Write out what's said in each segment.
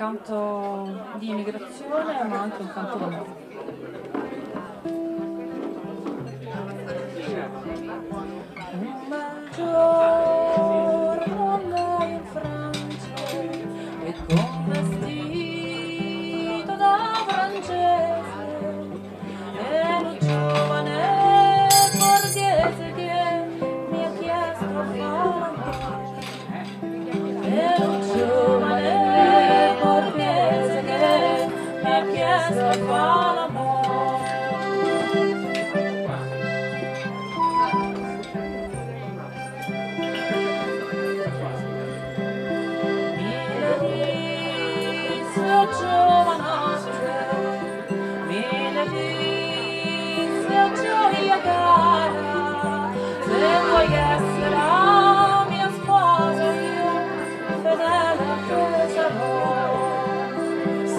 canto di immigrazione ma anche un canto d'amore. Mi ha chiesto a fare l'amore Mi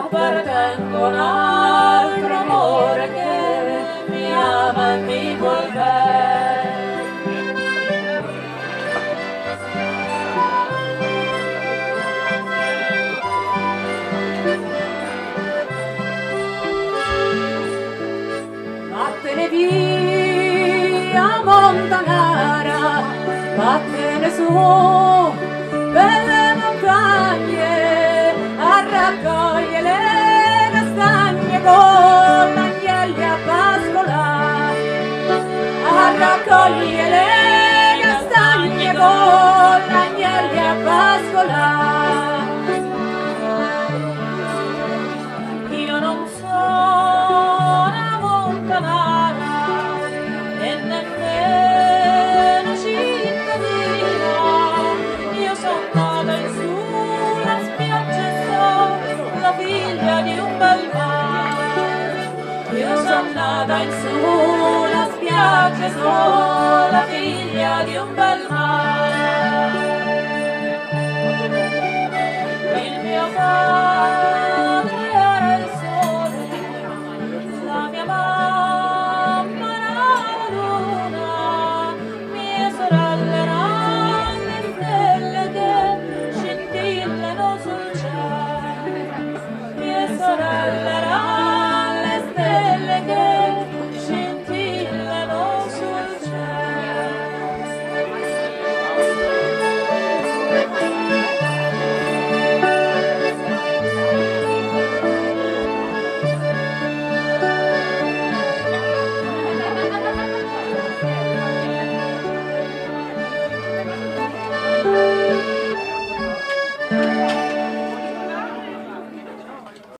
appartengo a un altro amore che mi ama e mi vuol bene. Vattene via Montanara, vattene su per nata in sulla spiaggia e sono la figlia di un bel mare. Il mio padre era il sole, la mia mamma era la luna, mie sorelle erano le stelle che scintillano sul cielo, mie sorelle